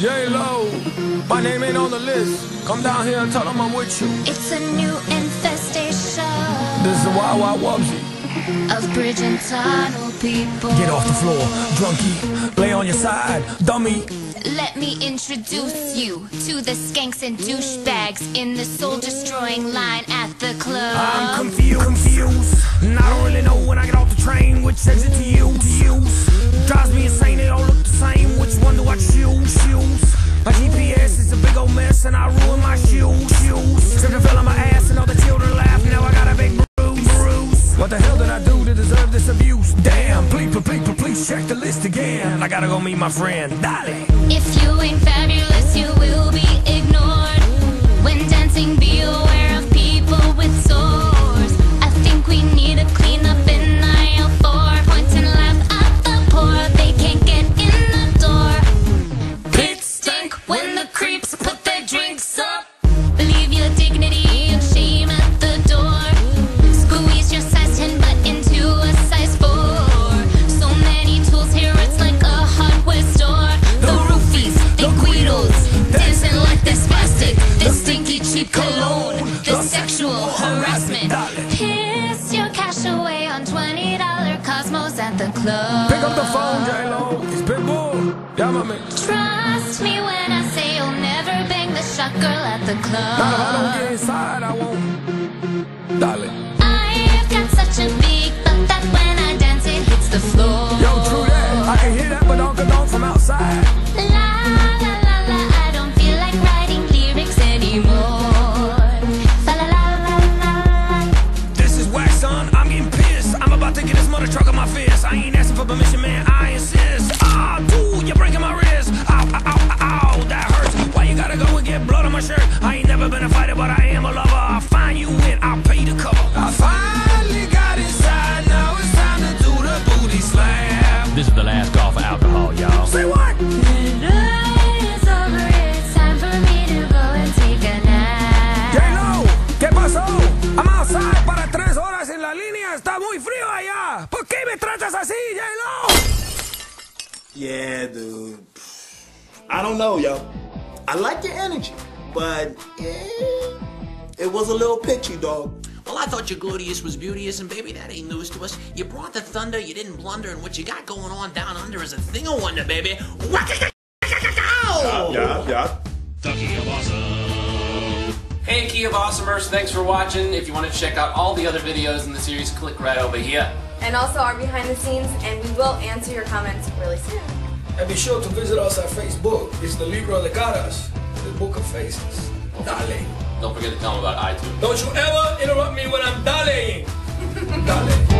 My name ain't on the list. Come down here and tell them I'm with you. It's a new infestation This is why I Wubsy. of bridge and tunnel people. Get off the floor, drunkie. Lay on your side, dummy. Let me introduce you to the skanks and douchebags in the soul destroying line at the club. I'm confused, confused. And I don't really know when I get off the train which exit to use, and I ruin my shoes, shoes. Children fell on my ass and all the children laugh. Now I got a big bruise, bruise. What the hell did I do to deserve this abuse? Damn, please, please, please, please check the list again. I gotta go meet my friend, Dolly. If you the club. Pick up the phone, J-Lo. It's Pitbull. Llámame. Trust me when I say you'll never bang the shot girl at the club. Now if I don't get inside, I won't. This is the last call for alcohol, y'all. Say what? The night is over, it's time for me to go and take a nap. J-Lo, ¿qué pasó? I'm outside para tres horas en la línea. Está muy frío allá. ¿Por qué me tratas así, J-Lo? Yeah, dude. I don't know, yo. I like your energy, but eh, it was a little pitchy, dog. I thought your gluteus was beauteous, and baby, that ain't news to us. You brought the thunder, you didn't blunder, and what you got going on down under is a thing of wonder, baby. Yeah, yeah. Hey Key of Awesomers, thanks for watching. If you want to check out all the other videos in the series, click right over here. and also our behind the scenes, and we will answer your comments really soon. And be sure to visit us at Facebook. It's the Libro de Caras, the Book of Faces. Dale. Don't forget to tell them about iTunes. Don't you ever interrupt me when I'm daleing. Dale.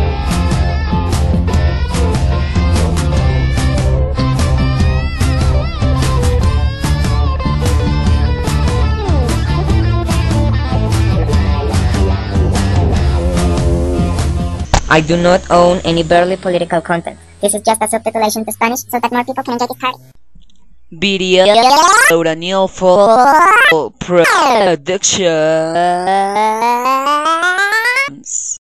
I do not own any barely political content. This is just a subtitulation to Spanish so that more people can enjoy this party. Video Daniel for production.